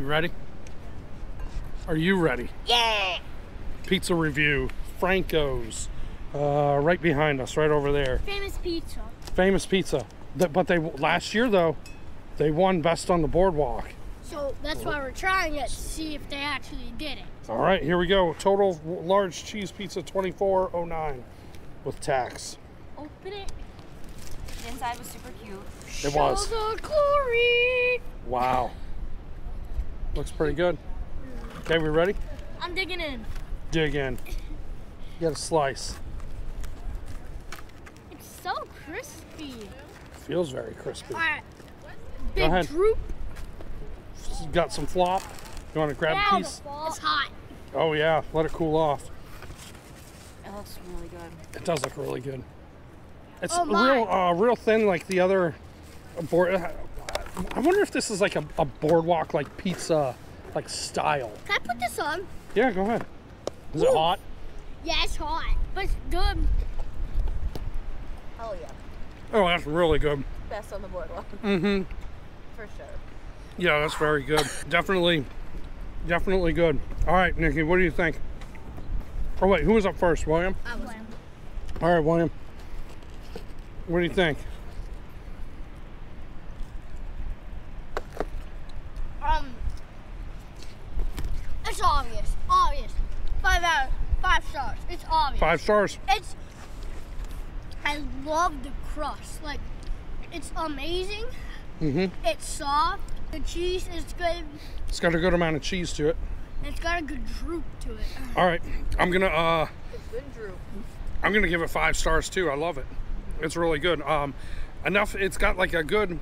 You ready? Are you ready? Yeah. Pizza review. Franco's. Uh, right behind us, right over there. Famous pizza. Famous pizza. But they last year though, they won best on the boardwalk. So that's why we're trying it to see if they actually did it. All right, here we go. Total large cheese pizza 2409 with tax. Open it. The inside was super cute. It was. Show the glory. Wow. Looks pretty good. Okay, we ready? I'm digging in. Dig in. Get a slice. It's so crispy. Feels very crispy. All right. Go ahead. droop. Got some flop. You want to grab a Down. piece? It's hot. Oh yeah, let it cool off. It looks really good. It does look really good. It's Oh, real, uh, real thin like the other board. I wonder if this is like a, a boardwalk like pizza like style. Can I put this on? Yeah, go ahead. Is it hot? Yeah, it's hot, but it's good. Oh yeah. Oh, that's really good. Best on the boardwalk. Mm-hmm. For sure. Yeah, that's very good. definitely, definitely good. All right, Nikki, what do you think? Oh wait, who was up first, William? I was. All right, William. What do you think? Um, it's obvious. Obvious. Five out. Five stars. It's obvious. Five stars. It's. I love the crust. Like, it's amazing. Mm-hmm. It's soft. The cheese is good. It's got a good amount of cheese to it. And it's got a good droop to it. All right, I'm gonna uh, Good Drew. I'm gonna give it five stars too. I love it. It's really good. Um, enough. It's got like a good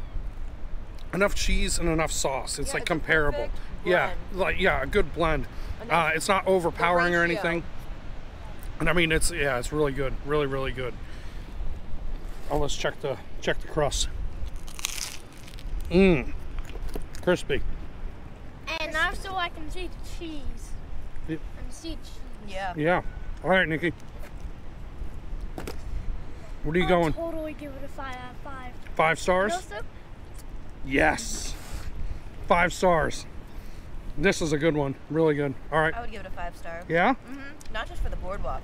enough cheese and enough sauce. It's Yeah, like it's comparable. perfect Yeah, like yeah, a good blend. Uh, it's not overpowering or anything. And I mean, it's yeah, it's really good. Really, really good. Oh, let's check the check the crust. Mmm, crispy. And also, I can see the cheese. Yep. I can see cheese. Yeah. Yeah. All right, Nikki. What are you I'll going? totally give it a five out of five. Five stars? No, sir? Yes. Five stars. This is a good one. Really good. All right. I would give it a five star. Yeah? Mm-hmm. Not just for the boardwalk.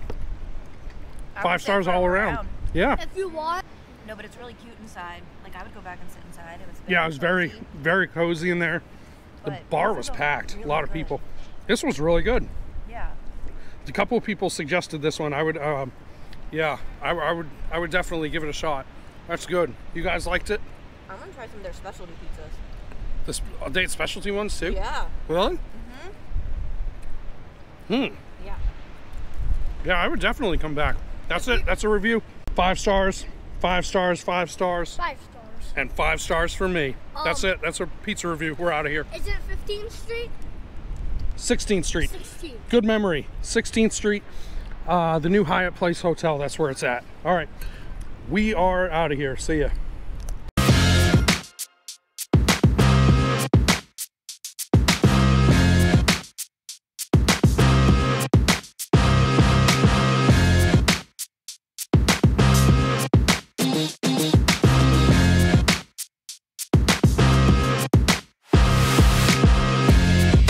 I Five stars all around. Yeah. If you want, No, but it's really cute inside. Like I would go back and sit inside. It was. Yeah, it was very, cozy, very cozy in there. The but bar was is a packed. A lot of good- people. This was really good. Yeah. A couple of people suggested this one. I would, um, yeah, I, I would, I would definitely give it a shot. That's good. You guys liked it? I'm gonna try some of their specialty pizzas. The sp- uh, date specialty ones too. Yeah. Really? Hmm. Hmm. Yeah. Yeah, I would definitely come back. That's it. That's a review. Five stars. Five stars. Five stars. five stars. And five stars for me. That's Um, it. That's a pizza review. We're out of here. Is it 15th Street? 16th Street. 16th. Good memory. 16th Street. Uh, the new Hyatt Place Hotel. That's where it's at. All right. We are out of here. See ya.